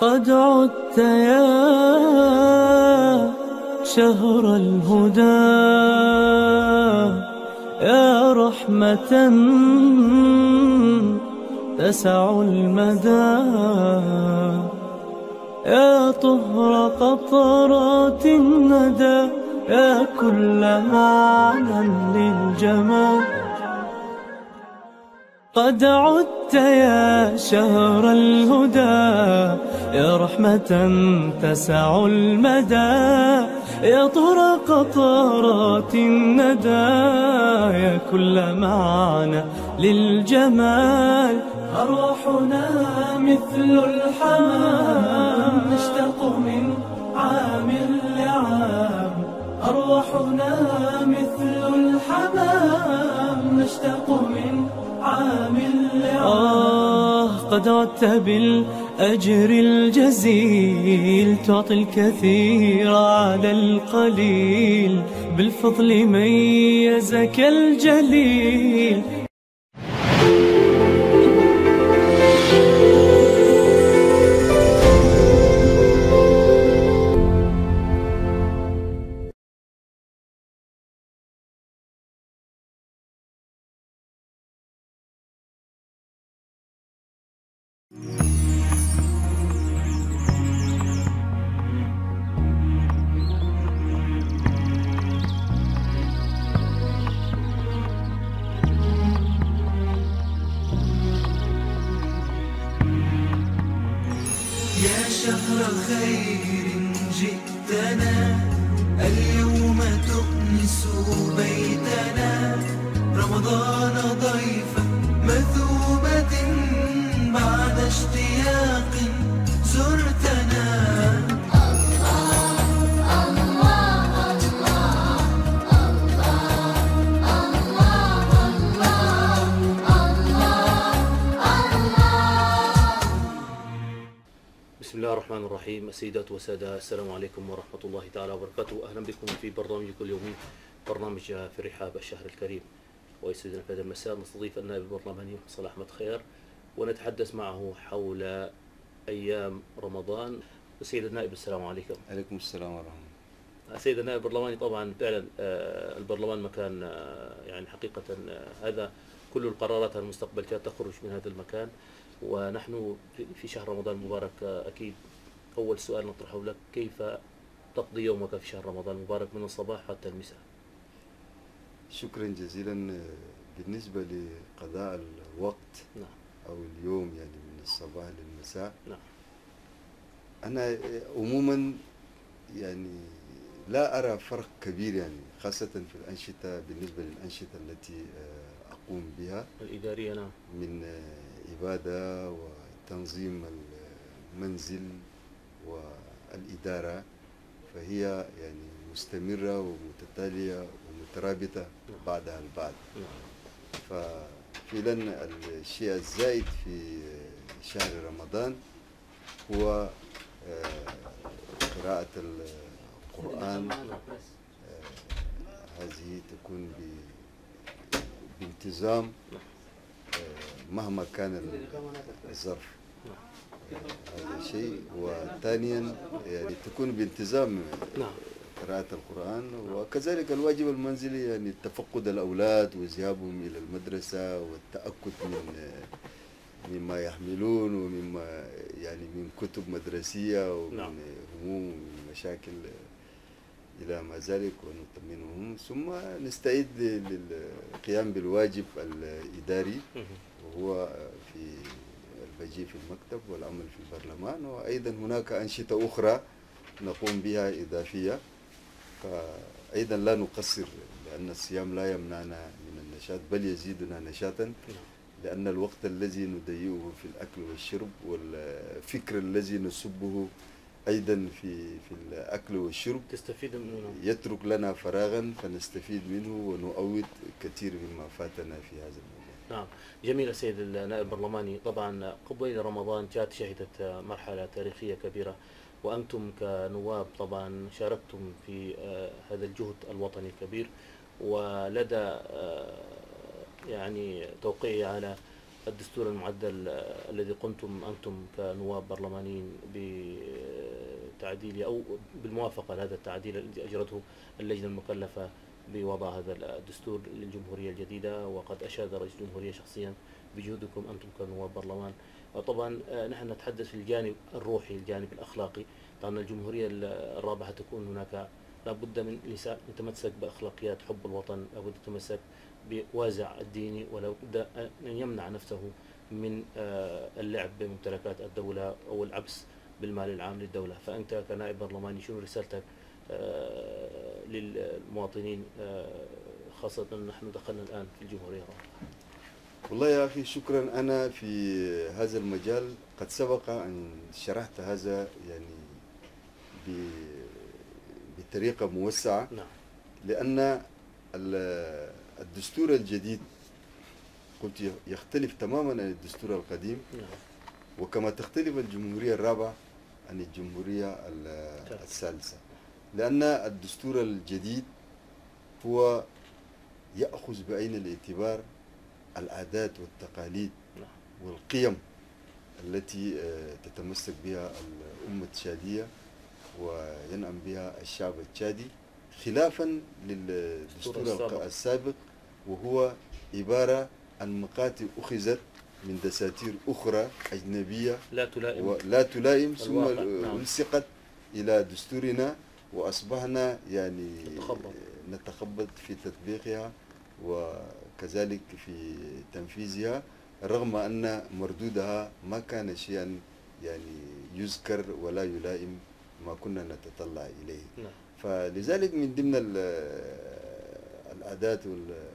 قد عدت يا شهر الهدى. يا رحمة تسع المدى. يا طهر قطرات الندى. يا كل معنى للجمال. قد عدت يا شهر الهدى يا رحمة تسع المدى يا طهر قطرات الندى يا كل معنى للجمال. أرواحنا مثل الحمام نشتاق من عام لعام. أرواحنا مثل الحمام نشتاق من آه قد عدت بالأجر الجزيل تعطي الكثير على القليل بالفضل ميزك الجليل. الرحيم السيدات والسادة السلام عليكم ورحمة الله تعالى وبركاته. أهلا بكم في برنامجكم اليومي برنامج في رحاب الشهر الكريم. ويسعدنا في هذا المساء نستضيف النائب البرلماني حسن أحمد خيار ونتحدث معه حول أيام رمضان. سيد النائب السلام عليكم. عليكم السلام ورحمة الله. سيد النائب البرلماني طبعا فعلا آه، البرلمان مكان آه، يعني حقيقة آه، هذا كل القرارات المستقبلية تخرج من هذا المكان. ونحن في- شهر رمضان المبارك أكيد أول سؤال نطرحه لك كيف تقضي يومك في شهر رمضان؟ المبارك من الصباح حتى المساء. شكرا جزيلا بالنسبة لقضاء الوقت نعم. أو اليوم يعني من الصباح للمساء نعم. أنا عموما يعني لا أرى فرق كبير يعني خاصة في الأنشطة بالنسبة للأنشطة التي آه، أقوم بها الإدارية نعم. من آه، عبادة وتنظيم المنزل والإدارة فهي يعني مستمرة ومتتالية ومترابطة بعدها البعض. ففعلا الشيء الزائد في شهر رمضان هو آه، قراءة القرآن. آه، هذه تكون بانتظام آه، مهما كان الظرف. شيء وثانيا يعني تكون بانتظام نعم قراءة القرآن وكذلك الواجب المنزلي يعني تفقد الأولاد وذهابهم إلى المدرسة والتأكد من مما يحملون ومما يعني من كتب مدرسية ومن نعم. هموم ومن مشاكل إلى ما ذلك ونطمنهم ثم نستعد للقيام بالواجب الإداري. وهو في المجيء في المكتب والعمل في البرلمان وأيضا هناك أنشطة أخرى نقوم بها إضافية فأيضا لا نقصر لأن الصيام لا يمنعنا من النشاط بل يزيدنا نشاطا لأن الوقت الذي نضيئه في الأكل والشرب والفكر الذي نسبه أيضا في في الأكل والشرب تستفيد منه. يترك لنا فراغا فنستفيد منه ونؤود كثير مما فاتنا في هذا الموضوع نعم. جميل السيد النائب البرلماني. طبعا قبيل رمضان جاءت شهدت مرحلة تاريخية كبيرة وأنتم كنواب طبعا شاركتم في آه، هذا الجهد الوطني الكبير ولدى آه، يعني توقيعي على الدستور المعدل آه، الذي قمتم أنتم كنواب برلمانيين بتعديله أو بالموافقة لهذا التعديل الذي أجرته اللجنة المكلفة بوضع هذا الدستور للجمهورية الجديدة وقد أشاد رئيس الجمهورية شخصيا بجهودكم أنتم كنواب برلمان طبعا آه، نحن نتحدث في الجانب الروحي الجانب الأخلاقي. طبعا الجمهورية الرابعة تكون هناك لابد من الإنسان يتمسك بأخلاقيات حب الوطن لابد يتمسك بوازع الديني ولا بد أن يمنع نفسه من آه، اللعب بممتلكات الدولة أو العبث بالمال العام للدولة. فأنت كنائب برلماني شنو رسالتك للمواطنين آه، خاصة نحن دخلنا الآن في الجمهورية. والله يا أخي شكرا. أنا في هذا المجال قد سبق أن شرحت هذا يعني بطريقة موسعة نعم. لأن ال- الدستور الجديد قلت يختلف تماما عن الدستور القديم. نعم. وكما تختلف الجمهورية الرابعة عن الجمهورية ال- الثالثة. لأن الدستور الجديد هو يأخذ بعين الاعتبار العادات والتقاليد نعم والقيم التي آه، تتمسك بها الأمة التشادية وينعم بها الشعب التشادي خلافا للدستور السابق. وهو عبارة عن مقاطع أخذت من دساتير أخرى أجنبية لا تلائم ولا تلائم ثم الواقع، نعم. ألصقت إلى دستورنا وأصبحنا يعني نتخبط. نتخبط في تطبيقها وكذلك في تنفيذها رغم أن مردودها ما كان شيئا يعني يذكر ولا يلائم ما كنا نتطلع إليه. نعم. فلذلك من ضمن ال- العادات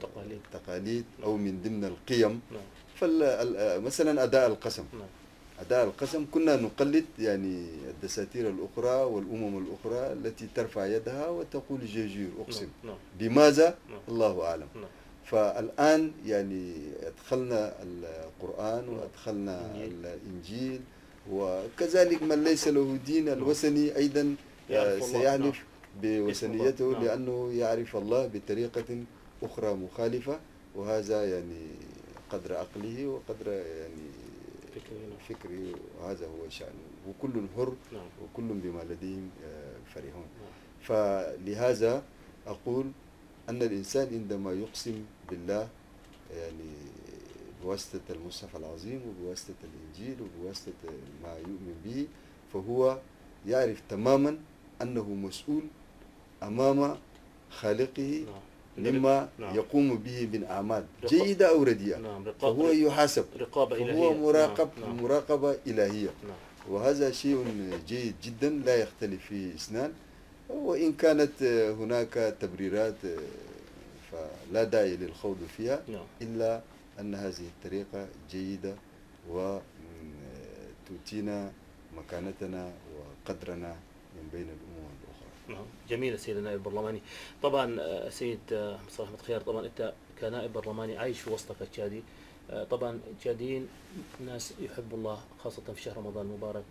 تقاليد. والتقاليد أو من ضمن القيم نعم. فمثلا أداء القسم. نعم. أداء القسم كنا نقلد يعني الدساتير الأخرى والأمم الأخرى التي ترفع يدها وتقول جيجير أقسم نعم بماذا؟ نعم. الله أعلم نعم فالآن يعني أدخلنا القرآن نعم. وأدخلنا الإنجيل. وكذلك من ليس له دين الوثني أيضا آه، نعم. بوثنيته نعم. لأنه يعرف الله بطريقة أخرى مخالفة وهذا يعني قدر عقله وقدر يعني فكري، نعم. فكري وهذا هو شأنه وكل حر نعم وكل بما لديهم آه، فرحون نعم. فلهذا أقول أن الإنسان عندما يقسم بالله يعني بواسطة المصحف العظيم وبواسطة الإنجيل وبواسطة ما يؤمن به فهو يعرف تماما أنه مسؤول أمام خالقه نعم مما نعم. يقوم به من أعمال جيدة أو رديئة نعم فهو يحاسب رقابة إلهية فهو مراقب نعم. نعم. مراقبة إلهية نعم. وهذا شيء جيد جدا لا يختلف فيه اثنان وإن كانت هناك تبريرات فلا داعي للخوض فيها نعم إلا أن هذه الطريقة جيدة وتؤتينا مكانتنا وقدرنا من بين الأمم نعم. جميل سيد النائب البرلماني. طبعا آه، سيد آه، مصطفى أحمد خيار طبعا أنت كنائب برلماني عايش في وسطك التشادي. آه، طبعا التشاديين ناس يحب الله خاصة في شهر رمضان المبارك.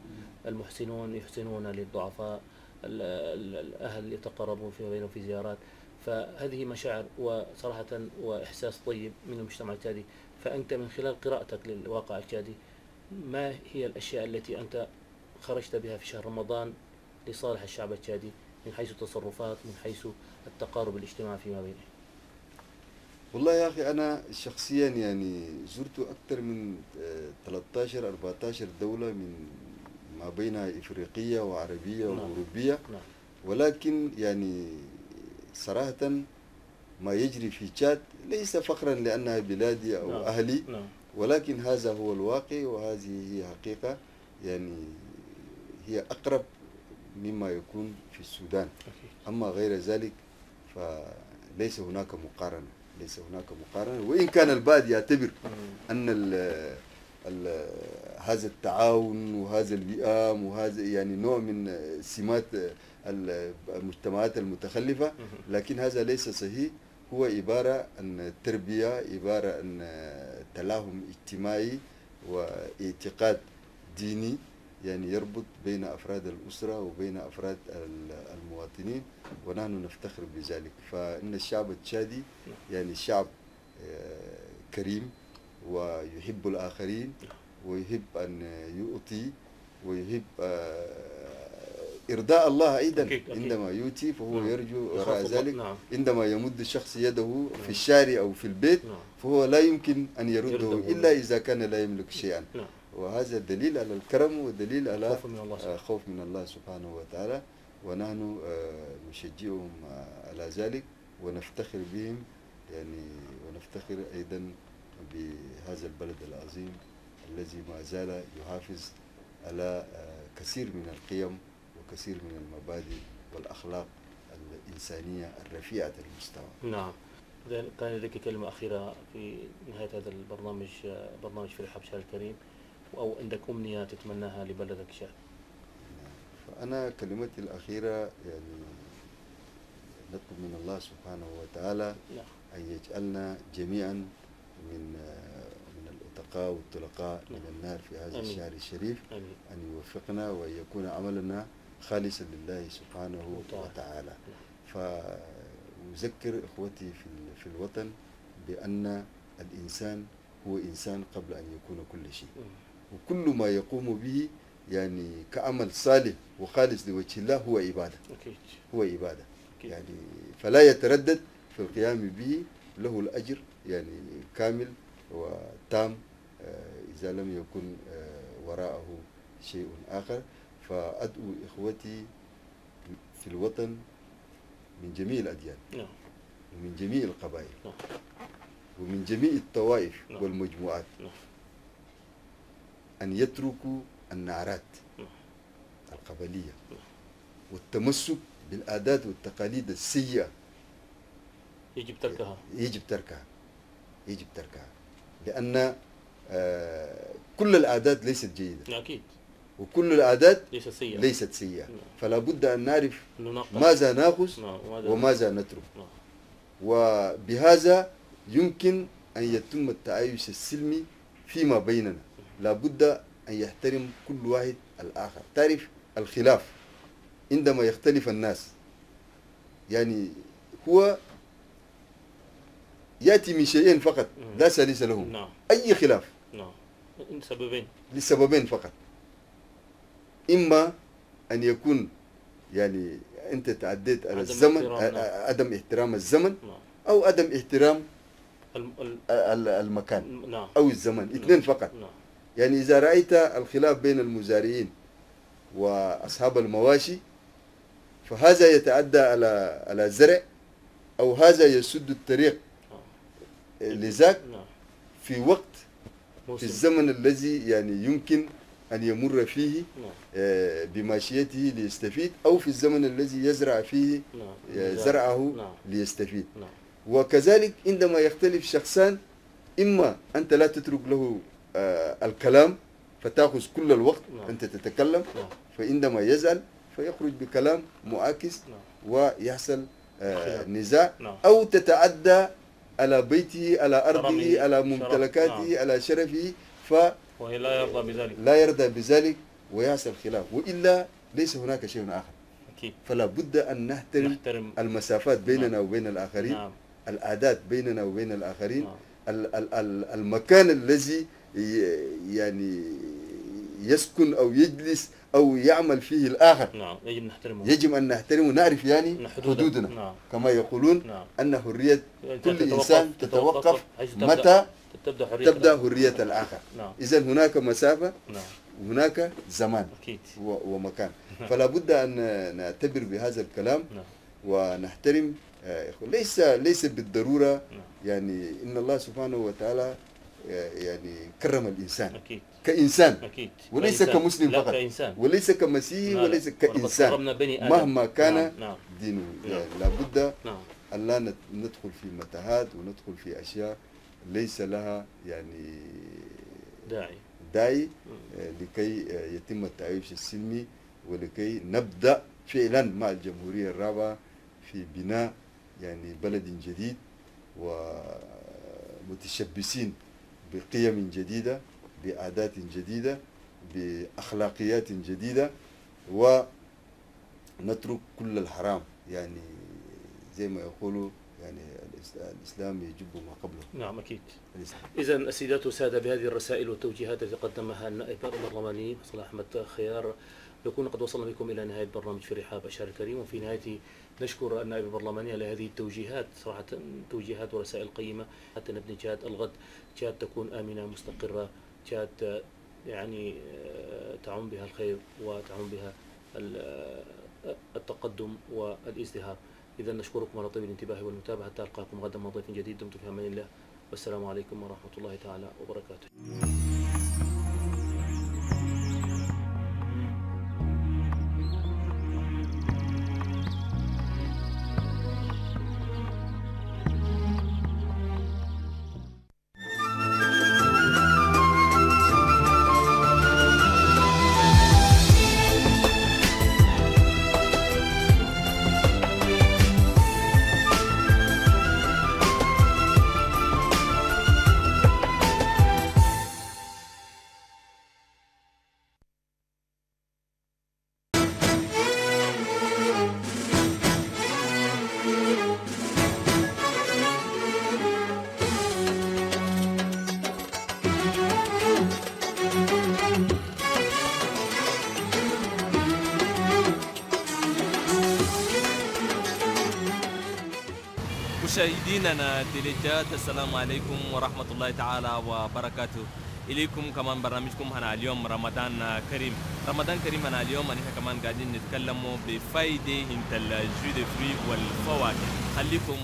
المحسنون يحسنون للضعفاء ال- ال- الأهل يتقربون فيما بينهم في زيارات. فهذه مشاعر وصراحة وإحساس طيب من المجتمع التشادي. فأنت من خلال قراءتك للواقع التشادي ما هي الأشياء التي أنت خرجت بها في شهر رمضان لصالح الشعب التشادي؟ من حيث التصرفات من حيث التقارب الاجتماعي فيما بينه والله يا أخي أنا شخصيا يعني زرت أكثر من آه، 13 14 دولة من ما بينها إفريقية وعربية نعم. وأوروبية. نعم. ولكن يعني صراحة ما يجري في تشاد ليس فخرا لأنها بلادي أو نعم. أهلي. نعم. ولكن هذا هو الواقع وهذه هي حقيقة. يعني هي أقرب مما يكون في السودان. أما غير ذلك فليس هناك مقارنة ليس هناك مقارنة. وإن كان البعض يعتبر. أن ال ال هذا التعاون وهذا الوئام وهذا يعني نوع من سمات ال- المجتمعات المتخلفة. لكن هذا ليس صحيح. هو عبارة عن تربية عبارة عن تلاهم اجتماعي واعتقاد ديني. يعني يربط بين أفراد الأسرة وبين أفراد ال- المواطنين ونحن نفتخر بذلك فإن الشعب التشادي يعني شعب آه، كريم ويحب الآخرين ويحب أن يؤتي ويحب آه، إرضاء الله أيضا أكيد، أكيد. عندما يؤتي فهو نعم. يرجو وراء. ذلك نعم. عندما يمد الشخص يده في الشارع أو في البيت نعم. فهو لا يمكن أن يرده يرده. إلا إذا كان لا يملك شيئا نعم وهذا دليل على الكرم ودليل على خوف من الله سبحانه. خوف من الله سبحانه وتعالى. ونحن آه، نشجعهم آه، على ذلك ونفتخر بهم يعني ونفتخر أيضا بهذا البلد العظيم الذي ما زال يحافظ على آه، كثير من القيم وكثير من المبادئ والأخلاق الإنسانية الرفيعة المستوى. نعم. كان لديك كلمة أخيرة في نهاية هذا البرنامج برنامج في شهر الكريم. أو عندك أمنية تتمناها لبلدك شهر فأنا كلمتي الأخيرة يعني نطلب من الله سبحانه وتعالى نعم أن يجعلنا جميعا من من الأتقاء والطلقاء من نعم. النار في هذا آمين. الشهر الشريف آمين أن يوفقنا وأن يكون عملنا خالصا لله سبحانه وتعالى. وتعالى فأذكر إخوتي في في الوطن بأن الإنسان هو إنسان قبل أن يكون كل شيء. وكل ما يقوم به يعني كعمل صالح وخالص لوجه الله هو عبادة هو عبادة. يعني فلا يتردد في القيام به له الأجر يعني كامل وتام آه، إذا لم يكن آه، وراءه شيء آخر. فأدعو إخوتي في الوطن من جميع الأديان نعم. ومن جميع القبائل نعم. ومن جميع الطوائف نعم. والمجموعات. أن يتركوا النعرات. القبلية. والتمسك بالعادات والتقاليد السيئة. يجب تركها. يجب تركها. يجب تركها. لأن آه، كل العادات ليست جيدة. أكيد. وكل العادات ليس سيئة. ليست سيئة. نعم. فلا بد أن نعرف ماذا نأخذ نعم وماذا وماذا نترك. نعم. وبهذا يمكن أن يتم التعايش السلمي فيما بيننا. لا بد أن يحترم كل واحد الآخر. تعرف الخلاف عندما يختلف الناس يعني هو يأتي من شيئين فقط لا ثالث لهم نعم. أي خلاف؟ نعم. سببين. لسببين فقط. إما أن يكون يعني أنت تعديت على عدم الزمن احترام، نعم. ع- عدم احترام الزمن نعم. أو عدم احترام الم... ال... ال- المكان نعم. أو الزمن اثنين فقط. نعم. يعني إذا رأيت الخلاف بين المزارعين وأصحاب المواشي فهذا يتعدى على على الزرع أو هذا يسد الطريق لذاك نعم. في وقت في الزمن الذي يعني يمكن أن يمر فيه نعم. آه، بماشيته ليستفيد أو في الزمن الذي يزرع فيه آه، زرعه نعم. ليستفيد. نعم. وكذلك عندما يختلف شخصان إما أنت لا تترك له الكلام فتأخذ كل الوقت نعم. أنت تتكلم نعم فعندما يزعل فيخرج بكلام معاكس نعم ويحصل آه،. نزاع نعم. أو تتعدى على بيته على كرمه، على. ممتلكاته نعم. على شرفه وهي لا يرضى بذلك يرضى بذلك ويحصل خلاف وإلا ليس هناك شيء آخر أكيد فلا بد أن نحترم نحترم المسافات بيننا نعم. وبين الآخرين نعم العادات بيننا وبين الآخرين نعم ال- ال- ال- المكان الذي يعني يسكن أو يجلس أو يعمل فيه الآخر. نعم يجب نحترمه. يجب أن نحترم ونعرف يعني حدوده. حدودنا. نعم. كما يقولون نعم. أن حرية كل تتوقف- إنسان تتوقف تبدأ- متى تبدأ حرية تبدأ الآخر. حرية الآخر. نعم. إذا هناك مسافة نعم. وهناك زمان أكيد. و- ومكان. فلا بد أن نعتبر بهذا الكلام نعم. ونحترم آه،. ليس ليس بالضرورة نعم. يعني إن الله سبحانه وتعالى يعني كرم الإنسان. أكيد. كإنسان. أكيد. وليس كإنسان. كمسلم لا فقط. كإنسان. وليس كمسيحي لا، وليس آدم. مهما كان نعم. نعم. دينه. نعم. يعني لابد نعم. أن لا ندخل في متاهات وندخل في أشياء ليس لها يعني داعي. داعي آه، لكي آه، يتم التعايش السلمي ولكي نبدأ فعلا مع الجمهورية الرابعة في بناء يعني بلد جديد ومتشبثين بقيم جديدة بعادات جديدة بأخلاقيات جديدة ونترك كل الحرام. يعني زي ما يقولوا يعني الإس- الإسلام يجب ما قبله. نعم أكيد. الإسلام. إذا السيدات والسادة بهذه الرسائل والتوجيهات التي قدمها النائب البرلماني صلاح أحمد خيار. نكون قد وصلنا بكم إلى نهاية برنامج في رحاب الشهر الكريم وفي نهايته نشكر النائب البرلماني على هذه التوجيهات صراحة توجيهات ورسائل قيمة حتى نبني جهاد الغد جهاد تكون آمنة مستقرة جهاد يعني آه، تعم بها الخير وتعم بها آه، التقدم والازدهار. إذا نشكركم على طيب الانتباه والمتابعة حتى ألقاكم غدا مع ضيف جديد دمتم في أمان الله. والسلام عليكم ورحمة الله تعالى وبركاته. مشاهديننا تليجات السلام عليكم ورحمة الله تعالى وبركاته. إليكم كمان برنامجكم. هنا اليوم رمضان كريم. رمضان كريم. هنا اليوم أنا كمان قاعدين نتكلم بفايدة إنت الجو دي فري والفواكه. خليكم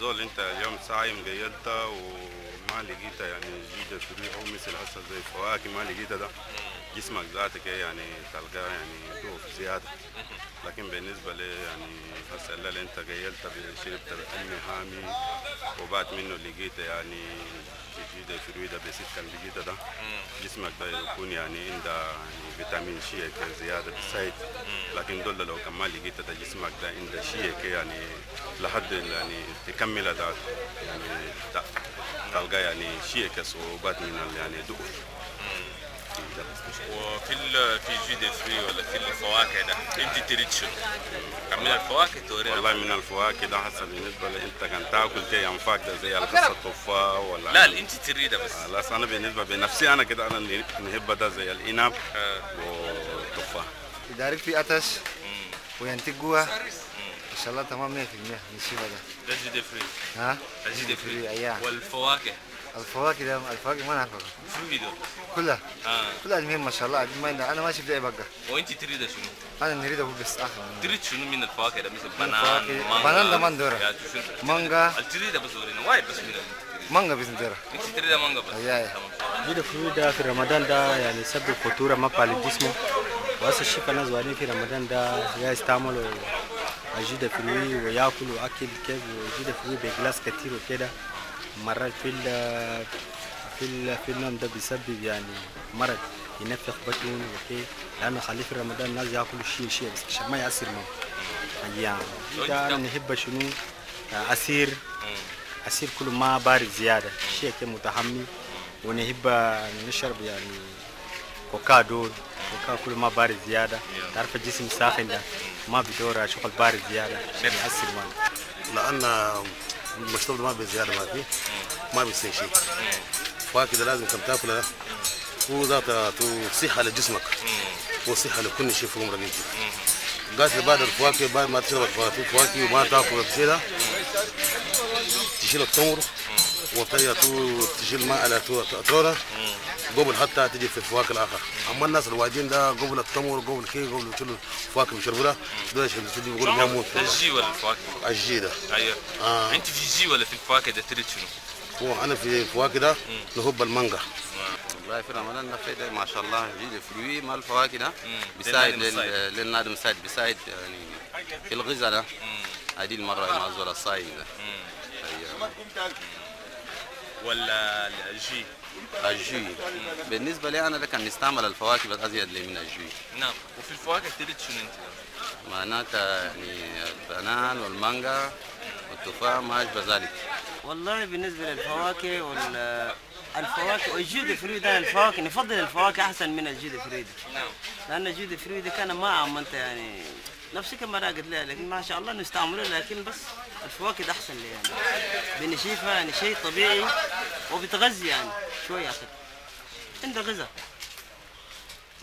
معنا طبعا زول انت اليوم صايم قيدتها وما لقيتها يعني جيدة فري أو مثل هسه زي فواكه ما لقيتها ده جسمك ذاتك يعني تلقاه يعني دوف زيادة. لكن بالنسبة لي يعني هسه اللي انت قيلتها شربت المي هامي وبعد منه لقيتها يعني جيدة فري ده بست كان لقيتها ده جسمك ده يكون يعني عنده يعني فيتامين شيء زيادة بالسيد لكن دول لو ما لقيت ده جسمك ده عنده شيء يعني لحد يعني تكمل ده يعني تلقى يعني شيء كصعوبات من ال- يعني دؤر وفي ال- في جو دي فري ولا في الفواكه ده انت تريد شنو؟ كم من الفواكه تورينا. والله من الفواكه ده حسب بالنسبة لي انت كان تاكل كده ينفعك ده زي القصة التفاح ولا لا انت تريدها بس. خلاص أنا بالنسبة بنفسي أنا كده أنا اللي نحب ده زي العنب آه. والتفاح إذا في أتش وينتج جوا شاء الله تمام 100% نسيبها ده. ده جو دي فري ها؟ الجو دي فري أيام. والفواكه. الفواكه ده الفواكه ما نعرفها شو دول؟ كلها. آه. كلها المهم ما شاء الله ما عندنا- أنا ماشي في بقى. وانت تريدها شنو؟ أنا نريد أقول بس آخر. تريد شنو من الفواكه ده؟ مثل بنان مانجا بنان ده ما ندورها. مانجا. تريدها بس ورينا؟ وايد بس من مانجا بس نديرها أنت تريدها مانجا بس. تمام. جيد الفلويد ده في رمضان ده يعني يسبب خطورة مقطع للجسم وهسه الشفا ناس واقعين في رمضان ده يا يستعملوا الجيد الفلوي وياكلوا اكل كيف وجيد الفلوي بجلاس كتير وكده. مرات في ال في ال في النوم ده بيسبب يعني مرض ينفخ بطن وكي لأنه خليه في رمضان الناس ياكلوا شيء شيء بس عشان ما يأثر معهم أيام. ده أنا نحب شنو؟ عصير عصير كله ما بارد زيادة. شيء كده متحمي ونحب نشرب يعني كوكا دول كله ما بارد زيادة تعرف الجسم ساخن ده ما بدور شغل بارد زيادة عشان يأثر معنا لأن المشروب ما بزياده ما فيه ما بيصير شيء الفواكه ده لازم كم تاكلها هو ذات صحة لجسمك وصحة لكل شيء في عمرك انت قالت لي بعد الفواكه بعد ما تشرب الفواكه وما تاكل تشيلها تشيل التمر وتجي تشيل ماء على تورة قبل حتى تجي في الفواكه الآخر. أما الناس الواجين ده قبل التمر قبل كي قبل كل الفواكه بيشربوا ده ده عشان تجي بيقولوا ما ال jus ولا الفواكه؟ ال jus ده. أيوه. آه. أنت في ال jus ولا في الفواكه ده تريد شنو؟ هو أنا في الفواكه ده نحب المانجا. والله في رمضان ده فايدة ما شاء الله jus de fruits مع الفواكه ده بيساعد للنادم الصايم بيساعد يعني في الغذاء ده. هذه المرة مع الزول الصايم ده. أيوة. ولا ال jus؟ ال jus. بالنسبة لي أنا ده كان نستعمل الفواكه بس أزيد لي من ال jus. نعم. وفي الفواكه تريد شنو أنت؟ معناتها يعني البنان والمانجا والتفاح ما أشبه ذلك. والله بالنسبة للفواكه وال الفواكه وال jus de fruits ده الفواكه نفضل الفواكه أحسن من ال jus de fruits نعم. لأن الجود فريدة كان ما عملت يعني نفسي كما أنا قلت لها لكن ما شاء الله نستعمله لكن بس الفواكه ده أحسن لي يعني. بنشيفها يعني شيء طبيعي وبتغذي يعني شوية أخي. عند غذاء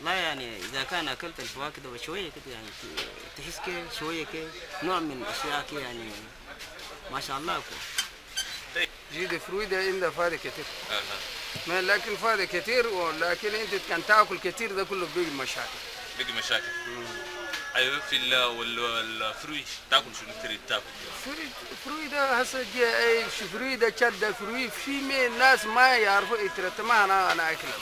لا يعني إذا كان أكلت الفواكه ده شوية كده يعني تحس كده شوية كده نوع من الأشياء كده يعني ما شاء الله جيد فرويدة عندها فايدة كتير. ما لكن فايدة كتير ولكن أنت كان تاكل كتير ده كله بيجي مشاكل. بقي مشاكل. أيوه في ال- وال- الفروي تاكل شنو؟ تريد تاكل؟ فرويد فرويدة هسه جاء اي فرويدة شد فرويد في من ناس ما يعرفوا يترتب ما أنا أنا اكلها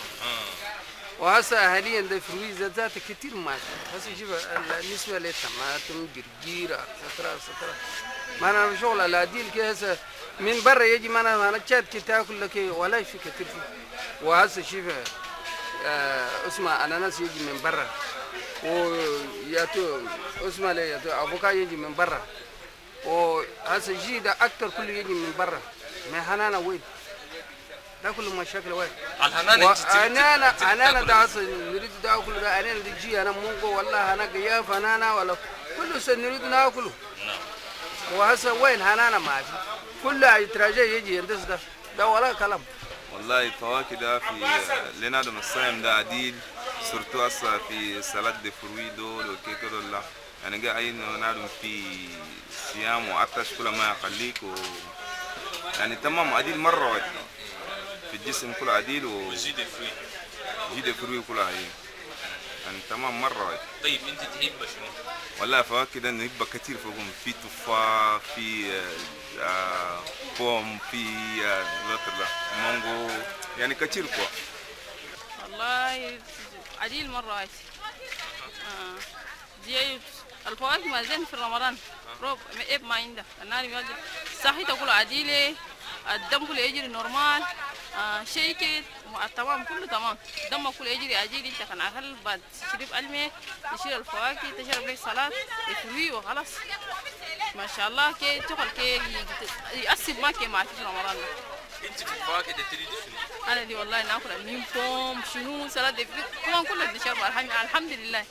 وهسه حاليا ده فرويد ذات كتير ما هسه شوف بالنسبة للطماطم جرجير سترة سترة ما أنا شغل العديل كده هسه من برا يجي ما أنا أنا شاد كي تاكل لك ولا في كتير فيه. وهسه شوف آه، اسمع أناناس يجي من برا. وياتو اسمع لي ياتو افوكا يجي من برا وهسه جي ده أكتر كله يجي من برا ما هنانا وين ده كله مشاكل وين الهنانة انت تريد- أنا تريد أنا تاكل ده هسه نريد ناكل ده أنا اللي جي أنا مونغو والله أنا قياف أنا ولا كله سن نريد ناكله وهسه وين هنانا ما في كله يتراجع يجي يندس ده ده ولا كلام والله الفواكه ده في لنادم الصايم ده عديل سورتو هسه في سلاد دي فروي دول وكيكه دول لا يعني جاي عين نادم في صيام وعطش كل ما يخليك و يعني تمام عديل مره واحد في الجسم كله عديل و وجيد الفروي جيد فروي كله عديل يعني تمام مره واحد طيب انت تحب شنو؟ والله فواكه ده نهبة كتير فوقهم في تفاح في آه، بوم في آه، ده مانجو يعني كتير كوا والله عديل مرة واحد. آه. دي الفواكه ما زين في رمضان. روب إيه ما عنده النار يواجه صحي تاكل عديلة الدم كله يجري نورمال آه شيء كده تمام كله تمام. الدم كله يجري عديل. انت كان اكل بعد تشرب الماء تشيل الفواكه تشرب لك سلطة يفوي وخلاص. ما شاء الله كي تاكل كي يأسب ما كي ما في رمضان. ده. انت في الفواكه تريد شنو؟ أنا دي والله ناكل الميم فوم شنو سلطة كمان كله نشرب الحمد, الحمد لله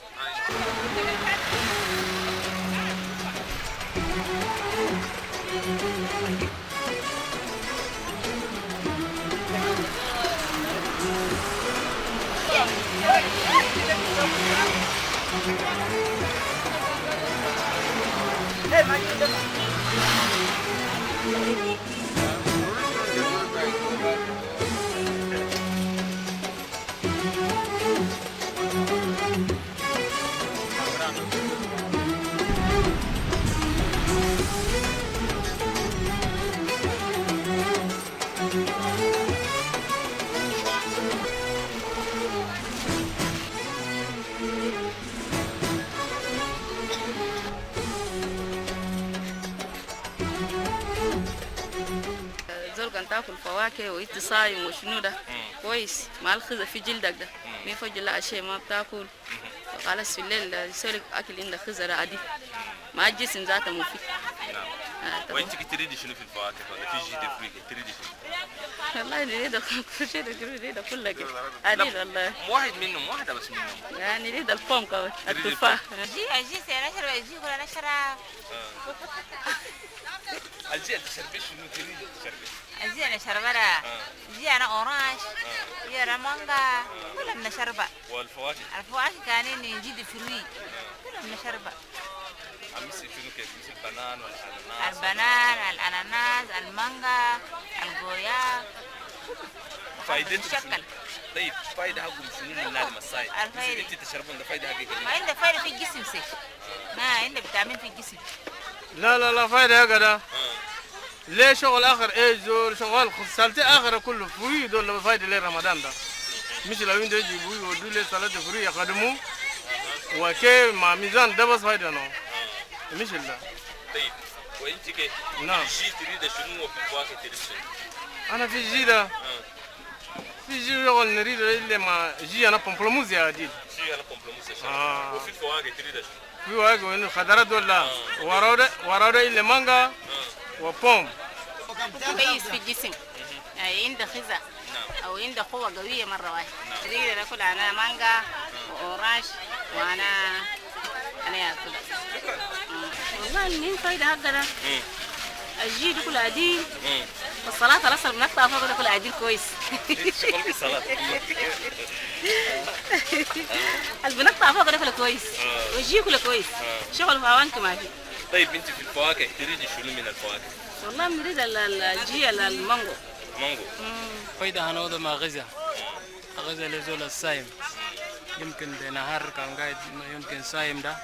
فواكه وانت صايم وشنو ده؟ كويس. مع الخزة في جلدك ده. مين فوق لا شيء ما بتاكل. خلاص في الليل يسولك أكل عندك خزة عادي مع الجسم ذاته مفيد. وانت تريد شنو في الفواكه ولا في جيد الفروي تريد شنو؟ والله نريد كل شيء نريد كله كده عديل والله واحد منهم واحدة بس منهم يعني نريد الفوم كمان التفاح جي جي سنشرب جي ولا نشرب الجي تشربي شنو تريد تشربي الجي أنا شربرة جي أنا اورانج يا مانجا كلها من شربة والفواكه الفواكه كانين نجيد فروي كلها من عمسي شنو كيف مثل البنان والأناناس. البنان الأناناس المانجا الجويا فايدته شكل. طيب فايدة حقهم شنو من نادي مساي؟ الفايدة. أنت تشربون ده فايدة حقك ما عنده فايدة في الجسم سي. ما عنده فيتامين في الجسم. لا لا لا فايدة هكذا ليه شغل آخر؟ إيه زول شغال سالتي آخر كله فروي دول فايدة ليه رمضان ده. مش لو إنت يجيبوا يودوا لي صلاة فروي يقدموا. وكي مع ميزان ده بس فايدة نو. مش لا طيب وانت كيف؟ نعم. الشيء تريد شنو وفي الفواكه تريد شنو؟ أنا في جي ده في جي شغل نريد اللي مع جي أنا بمبلموز يا جديد شيء أنا شنو؟ آه. وفي الفواكه تريد شنو؟ في واحد وين خضرات ولا وراوده وراوده اللي مانجا وبوم كويس في الجسم يعني عنده خزة أو عنده قوة قوية مرة واحدة تريد ناكل أنا مانجا واورانج وأنا أنا ياكل والله منين فايدة هكذا الجي دي كل عديل والصلاة الأصل بنقطع فوق كل عديل كويس الصلاة البنقطع فوق كله كويس والجي كله كويس شغل فوانك ما طيب انت في الفواكه تريد شنو من الفواكه؟ والله نريد ال- ال- الجي ال- المانجو مانجو فايدة هنوضة مع غذاء غذاء لزول الصايم يمكن بنهار كان قاعد يمكن صايم ده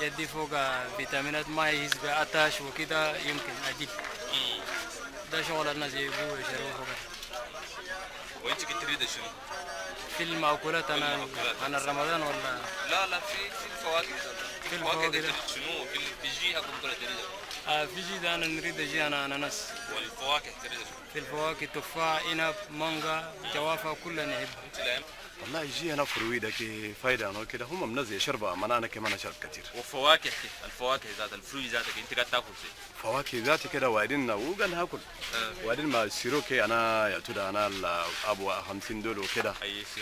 يدي فوق فيتامينات ما يحس بأتاش وكده يمكن أجيب ده شغل الناس يبوه يشربوه فوق. وانت كنت تريد شنو؟ في المأكولات أنا المأكولات. أنا رمضان ولا؟ لا لا في في الفواكه في الفواكه شنو؟ في ال- في الجي حقهم كلها تريد. آه في جي ده أنا نريد جي أنا أناناس. والفواكه تريد شنو؟ في الفواكه تفاح عنب مانجا جوافة كلها نحب. انت لاهم والله يجي أنا فروي ده كي فايدة أنا كده. هم منزل شربة ما أنا كمان اشرب كتير. وفواكه كيف؟ الفواكه ذات الفروي ذاتك أنت قاعد تاكل شيء فواكه ذاتي كده وبعدين وقال هاكل. وبعدين ما السيرو كي أنا يا ترى أنا ابو 50 دول وكده.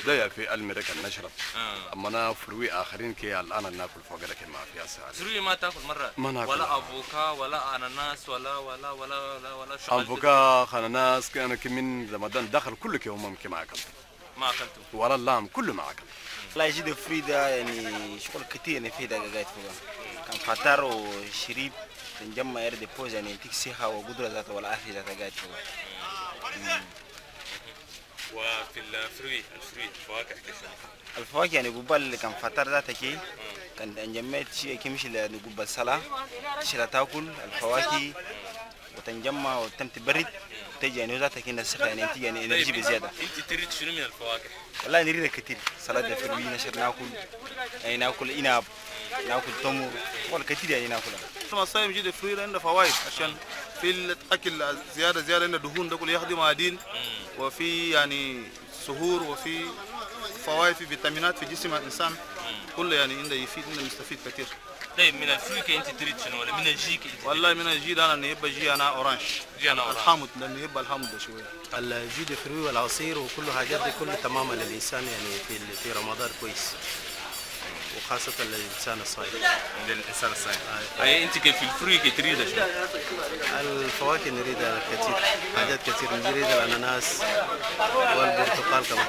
ده في المريكا نشرب. آه. أما أنا فروي آخرين كي الآن ناكل فوق كده ما فيها ساعه فروي ما تاكل مرة. ما ناكل. ولا أفوكا ولا أناناس ولا ولا ولا ولا ولا شغل انفوكا خناناس كان كمين رمضان دخل كله كي هم كي ما أكلت. ما اكلته ولا اللام كله ما اكلت لا يجد فريدة يعني شغل كتير يعني في ده قاعد فوق. كان فطر وشريب تنجمع يرد بوز يعني يديك صحة وقدرة ذاته والعافية ذاته قاعد فوق. وفي ال fruits ال fruits الفواكه كيف؟ الفواكه يعني قبال كان فطر ذاته كي كان انجمعت شيء كمش اللي قبال صلاة تشيل تاكل الفواكه. وتنجمع وتم تبرد تجي يعني ذاتها كنا صحة يعني تيجي يعني énergie بزيادة. إنت تريد شنو من الفواكه؟ والله نريد كتير. سلطة fruits نشر ناكل. يعني ناكل عنب ناكل تمر. والله كتير يعني ناكلها. ثم الصايم يجي فري عنده فوائد عشان في الاكل زياده زيادة عنده دهون ده كله يخدم معادن وفي يعني سهور وفي فوائد في فيتامينات في جسم الإنسان. كله يعني عنده يفيد عنده مستفيد كثير طيب من الفروي انت تريد شنو ولا من الجيك انت والله من الجي ده أنا نحب جي أنا اورانج جي أنا أورانج. الحامض يحب الحامض شوية الجود الفروي والعصير وكل حاجات دي كله تماما للإنسان يعني في في رمضان كويس وخاصة للإنسان الصايم للإنسان الصايم اي انت كيف كي تريد شنو؟ الفواكه نريدها كثير حاجات كثير نريد الأناناس والبرتقال كمان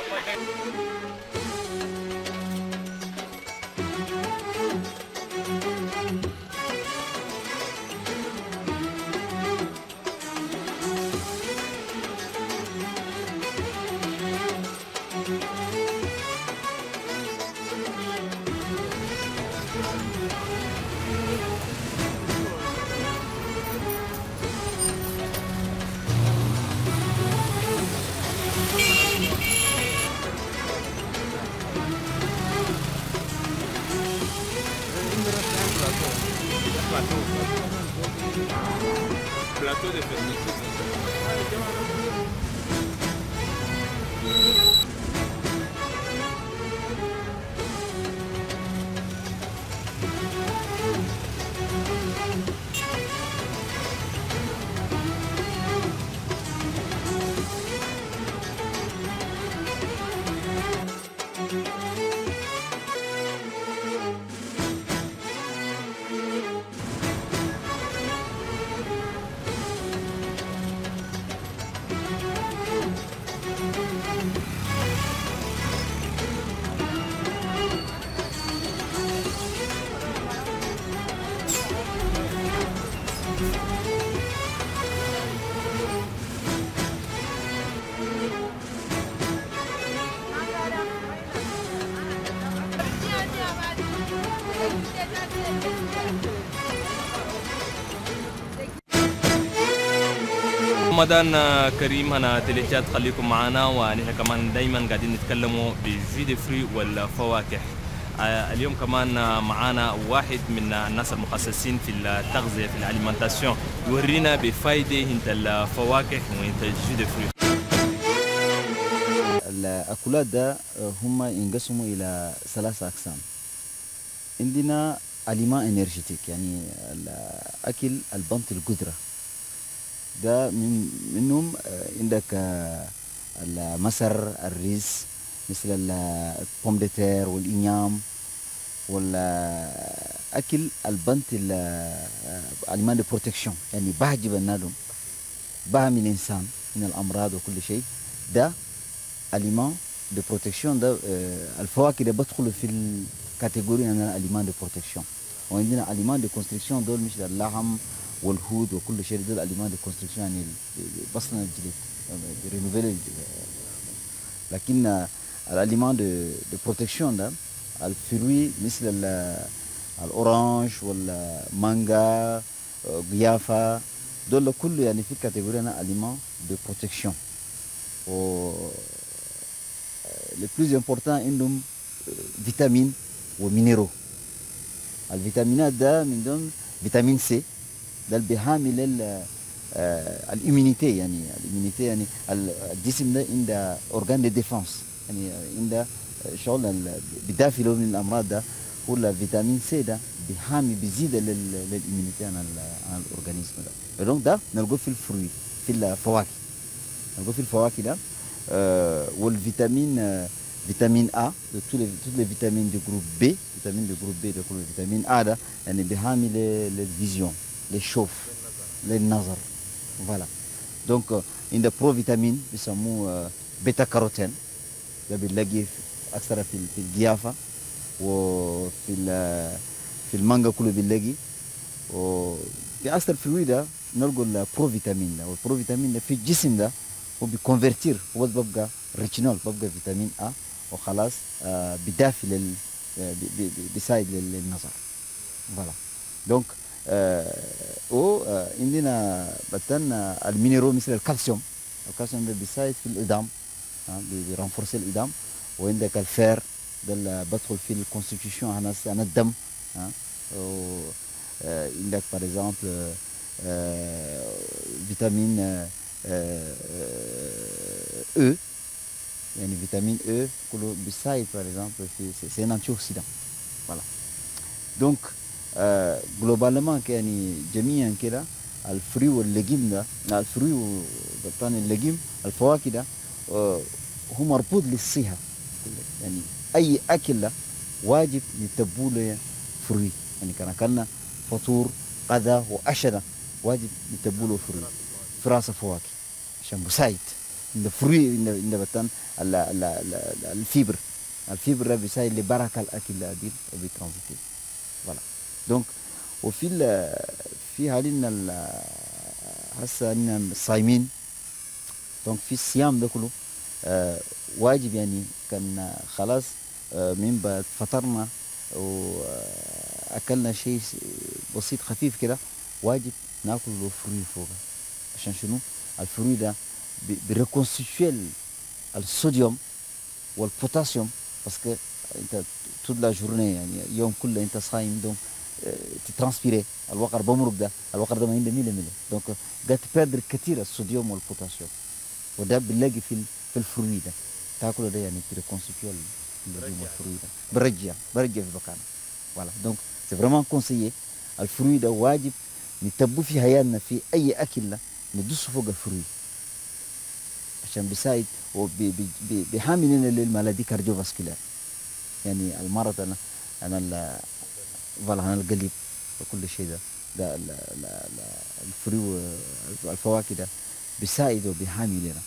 رمضان كريم. أنا Télé Tchad خليكم معنا ونحن كمان دايما قاعدين نتكلموا ب jus fruits والفواكه. آه، اليوم كمان آه، معانا واحد من الناس المخصصين في التغذية في ال alimentation يورينا بفايدة أنت الفواكه وأنت ال jus fruits. الأكلات ده هم ينقسموا إلى ثلاثة أقسام. عندنا aliments énergétiques يعني الأكل البنط القدرة. ده من منهم آه، عندك آه، المسر الرز مثل ال pomme de terre وال igname والأكل البنط ال aliments de protection. يعني بحجب النادم بحمي الإنسان من الأمراض وكل شيء. ده aliments de protection. ده آه، الفواكه ده بدخلوا في ال catégorie عندنا aliments de protection. وعندنا aliments de construction دول مش اللحم والهود وكل شيء دول aliments de construction يعني ال- بصنا الجلد renouvelle الجلد. لكن آه، ال aliments de, de protection ده ال fruits مثل ال- ال orange والمانجا آه، جيافه دول كله يعني في catégorie أنا aliments de protection و le plus important عندهم vitamines و minéraux الفيتامينات ده من ضمن vitamine C ده اللي بيحامل ال- آه، ال immunité يعني ال immunité يعني ال- الجسم ده عنده organes de défense يعني عنده شغل بيدافع له من الأمراض ده هو ال vitamine C ده بيحامي بيزيد لل- لل immunité عن عن ال organisme ده. donc ده نلقوه في ال fruits في الفواكه. نلقوه في الفواكه ده le vitamine, euh, vitamine A, de tous les, toutes les vitamines du groupe B, vitamines du groupe B, de la vitamine A, là, يعني بيحامي النظر. Voilà. Donc, euh, عند provitamine بيسموه euh, bêta-carotène ده بنلاقيه في- أكثر في, في الجيافة وفي في المانجا كله بنلاقي وفي أكثر في الوي ده نلقوا ال provitamine ده وال provitamine ده في الجسم ده هو بي convertir هو بيبقى rétinol بيبقى vitamine A وخلاص بدافع لل بي- بي- بي- بيساعد لل- للنظر voilà donc آه و آه عندنا بتن آه، ال minéraux مثل الكالسيوم الكالسيوم ده بيساعد في الإدام آه بي- بي renforcer الإدام وعندك ال fer ده اللي بدخل في ال constitution عن عن الدم آه و آه عندك par exemple فيتامين آه آه، E يعني vitamine E كله بيساعد par exemple في c'est un antioxydant voilà donc globalement يعني جميعا كده ال fruits وال légumes ده ال fruits وبطان ال légumes الفواكه ده آه، هو مربوط للصحة. يعني أي أكل ده واجب يتبوا له fruits. يعني كان أكلنا فطور غدا وعشاء واجب يتبوا les fruits. فراسة فواكه عشان مساعد عند fruits عند بتان ال- ال- ال- ال fibres. ال fibres ده بيساعد لبركة الأكل العديد وبي transiter voilà. donc وفي في ال- هسه عندنا الصايمين donc في الصيام ده كله واجب يعني كان خلاص من بعد فطرنا واكلنا شيء بسيط خفيف كده واجب ناكل les fruits فوق عشان شنو ال fruits ده بي- بي reconstituer ال- الصوديوم والبوتاسيوم parce que انت طول la journée يعني يوم كله انت صايم donc ت transpirer العرق بمرق ده العرق ده ما عنده ميلي ميلي donc قاعد تبادر كثير الصوديوم والبوتاسيوم وده بنلاقي في في ال fruits ده تاكله ده يعني ت reconstituer ال régime وال fruits ده برجع برجع في مكانه voilà. donc c'est vraiment conseillé ال fruits ده واجب نتبو في حياتنا في أي أكل ندوس فوق ال fruits عشان بيساعد وبيحامي لنا لل maladies cardiovasculaires. يعني المرض هنا هنا ال- voilà هنا القلب وكل شيء ده. ده ال- ال- ال- ال fruits والفواكه ده بيساعد وبيحامي لنا.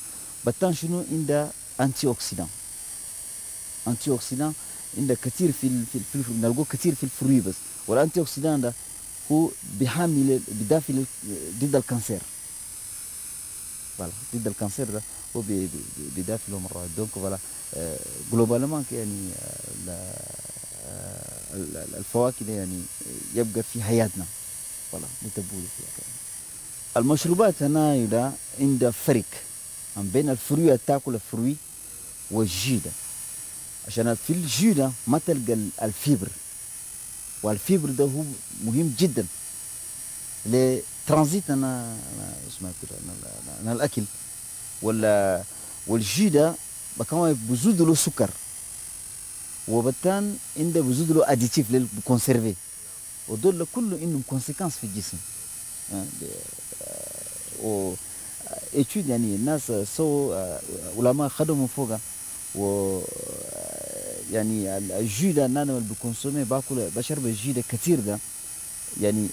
بتان شنو؟ عنده antioxydants antioxydants عنده كثير في ال- في ال- في ال- نلقوه كثير في ال fruits بس. وال antioxydants ده هو بيحامي بيدافع ضد ال cancer. voilà ضد ال cancer ده هو بي- بي- بيدافع له مرات donc voilà globalement يعني آه، آه، الفواكه يعني يبقى في حياتنا. voilà نتبوه فيها. المشروبات هنا يدا عند فرق بين الفروي تاكل الفروي والجيدة. عشان في الجيدة ما تلقى ال- ال fibres. وال fibres ده هو مهم جدا. لترانزيت أنا أنا اسمها كده هنا الأكل. ولا وال jus ده بكما بزود له سكر. وبتان عنده بزود له additifs لل conserver ودول كله عندهم conséquences في الجسم. آه، آه، و études يعني الناس سو آه، علماء خدموا فوقها. و آه، يعني ال- ال jus ده أنا اللي ب consommer باكل بشرب ال jus ده كتير ده. يعني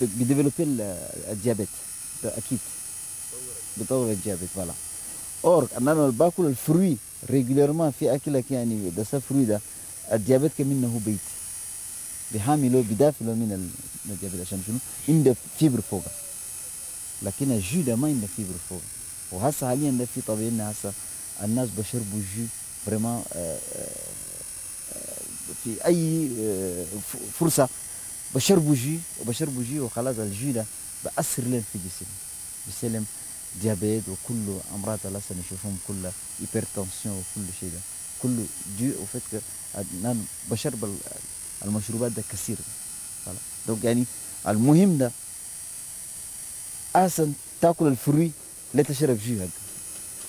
ب développer ال diabète. أكيد. بطور ال diabète voilà. or أنا لما باكل ال fruits régulièrement في اكلك يعني ده fruits ده ال diabète كمان هو بيت. بدافله من ال- من ال diabète عشان شنو؟ عنده fibres فوق. لكن ال jus ده ما عنده fibres فوق. وهسه حاليا ده في طبيعي هسه الناس بشربوا jus vraiment في أي آه، فرصة بشربوا jus وبشربوا jus وخلاص ال jus ده بأثر لهم في الجسم بيسلم diabète وكل أمراض هسه نشوفهم كلها hypertension وكل شيء ده. كله دي وفكر أنا بشرب ال- المشروبات ده كثير. donc يعني المهم ده أحسن تأكل ال fruits لا تشرب jus هكا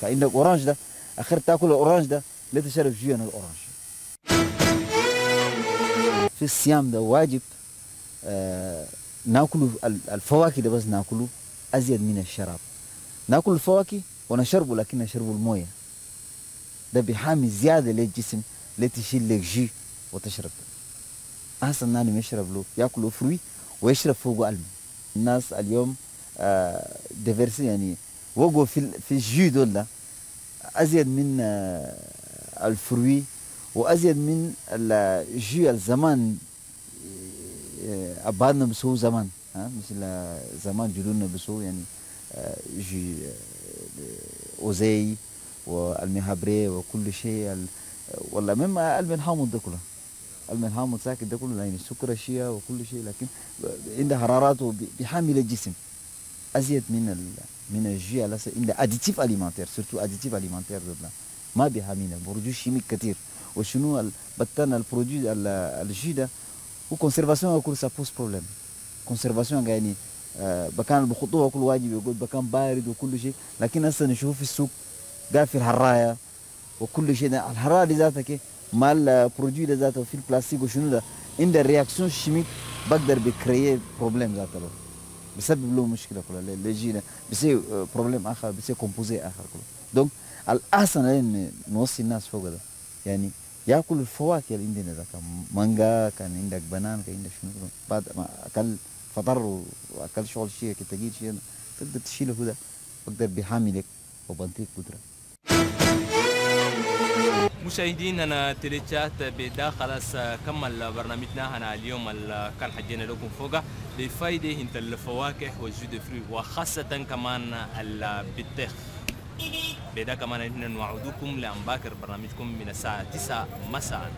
فعندك orange ده أخير تأكل ال orange ده لا تشرب jus هنا ال orange في الصيام ده واجب آه ناكل ال- الفواكه ده بس نأكله أزيد من الشراب. ناكل الفواكه ونشربه لكن نشربه الموية. ده بيحامي زيادة للجسم لتشيل لك jus وتشرب. أحسن نانم يشرب له ياكل fruits ويشرب فوقه الماء الناس اليوم آه diversifier يعني وقعوا في في ال jus دول أزيد من آه ال fruits وأزيد من الجي الزمان آه، ابهاتنا بيسووا زمان ها مثل آه، زمان جدودنا بيسووا يعني آه، آه، اوزي والمهابري وكل شيء ال- والله مما المن حامض ده كله. المن حامض ساكت ده كله يعني سكر الشيا وكل شيء لكن عنده حرارات بيحمل الجسم. أزيد من من الجي على س- عنده اديتيف اليمنتير سورتو اديتيف اليمنتير ما بيحمينا برودوي شيميك كتير. وشنو ال- بتانا البرودوي ال- الجي ده؟ وكونسيرفاسيون كل سا بوس بروبليم كونسيرفاسيون يعني آه، بكان بخطوه كل واجب يقول بكان بارد وكل شيء لكن هسه نشوف في السوق قاعد في الحرايه وكل شيء. ده الحراره دي ذاتها كي مال البرودوي ده ذاته في البلاستيك وشنو ده؟ عند الرياكسيون شيميك بقدر بكريي بروبليم ذاته له. بسبب له مشكلة كلها. اللي بيصير problème آخر بيصير composé آخر كله donc الأحسن إن نوصي الناس فوق ده. يعني ياكل الفواكه اللي عندنا مانجا كان عندك banane كان عندك شنو. بعد ما أكل فطر وأكل شغل شيء تجيب شيء تقدر تشيله كده بقدر بيحاملك وبنتيك قدرة. مشاهدينا تلي تشاد بدا خلاص كمل برنامجنا. هنا اليوم كان حجينا لكم فوقه. بفايدة إنت الفواكه والجود فري وخاصة كمان البطيخ. بدا كمان إحنا نوعدكم لأن باكر برنامجكم من الساعة 9 مساء.